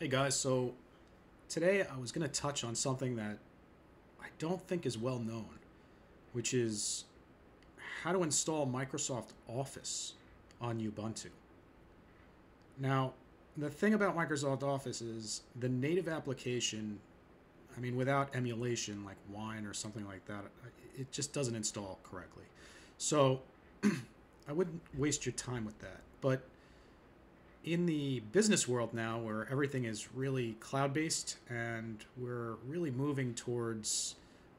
Hey guys, so today I was going to touch on something that I don't think is well known, which is how to install Microsoft Office on Ubuntu. Now, the thing about Microsoft Office is the native application, I mean, without emulation like Wine or something like that, it just doesn't install correctly. So I wouldn't waste your time with that. But in the business world now where everything is really cloud based and we're really moving towards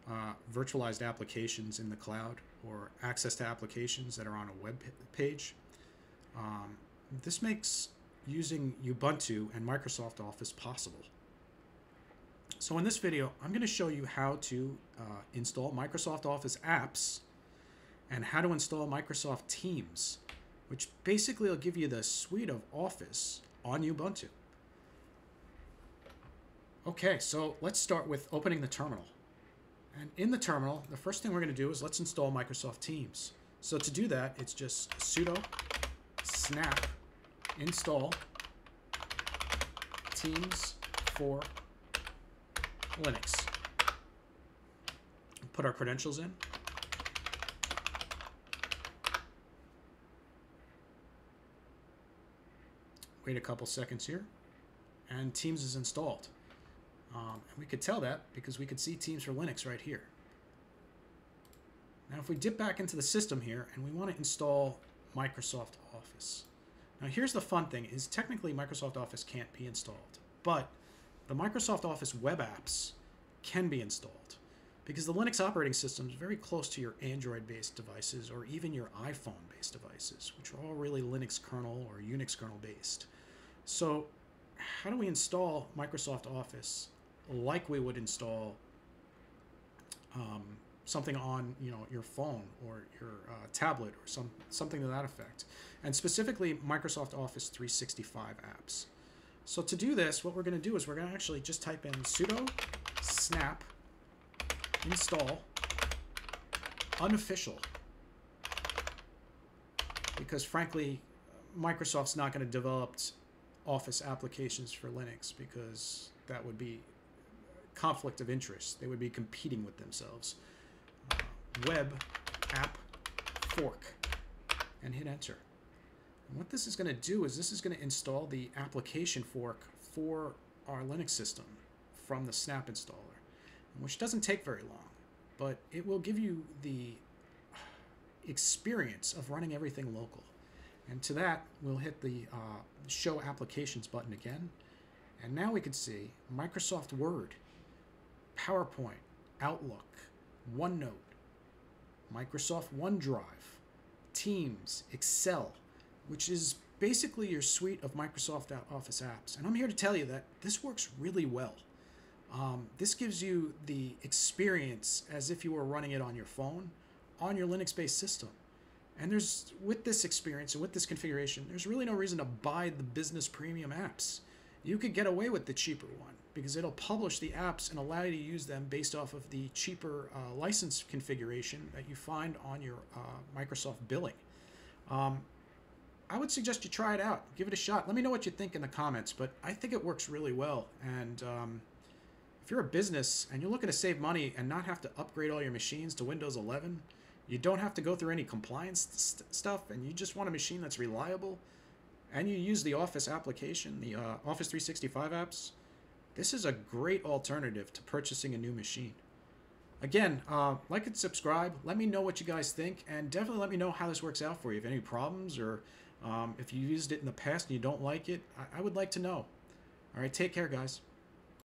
uh, virtualized applications in the cloud or access to applications that are on a web page um, this makes using ubuntu and microsoft office possible. So in this video i'm going to show you how to uh, install microsoft office apps and how to install microsoft teams which basically will give you the suite of Office on Ubuntu. Okay, so let's start with opening the terminal. And in the terminal, the first thing we're going to do is let's install Microsoft Teams. So to do that, it's just sudo snap install Teams for Linux. Put our credentials in. Wait a couple seconds here, and Teams is installed. Um, and we could tell that because we could see Teams for Linux right here. Now if we dip back into the system here and we want to install Microsoft Office. Now here's the fun thing is technically Microsoft Office can't be installed, but the Microsoft Office web apps can be installed because the Linux operating system is very close to your Android-based devices or even your iPhone-based devices, which are all really Linux kernel or Unix kernel based. So how do we install Microsoft Office like we would install um, something on you know your phone or your uh, tablet or some something to that effect, and specifically Microsoft Office 365 apps. So to do this, what we're going to do is we're going to actually just type in sudo snap install unofficial because frankly Microsoft's not going to develop Office applications for Linux because that would be conflict of interest. They would be competing with themselves. Uh, web app fork and hit enter. And what this is going to do is this is going to install the application fork for our Linux system from the snap installer, which doesn't take very long, but it will give you the experience of running everything local. And to that, we'll hit the uh, Show Applications button again. And now we can see Microsoft Word, PowerPoint, Outlook, OneNote, Microsoft OneDrive, Teams, Excel, which is basically your suite of Microsoft Office apps. And I'm here to tell you that this works really well. Um, this gives you the experience as if you were running it on your phone on your Linux based system. And there's with this experience and with this configuration, there's really no reason to buy the business premium apps. You could get away with the cheaper one because it'll publish the apps and allow you to use them based off of the cheaper uh, license configuration that you find on your uh, Microsoft billing. Um, I would suggest you try it out. Give it a shot. Let me know what you think in the comments, but I think it works really well. And um, you're a business and you're looking to save money and not have to upgrade all your machines to Windows 11, you don't have to go through any compliance st stuff, and you just want a machine that's reliable, and you use the Office application, the uh, Office 365 apps, this is a great alternative to purchasing a new machine. Again, uh, like and subscribe. Let me know what you guys think, and definitely let me know how this works out for you. If any problems, or um, if you used it in the past and you don't like it, I, I would like to know. All right, take care, guys.